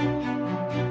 す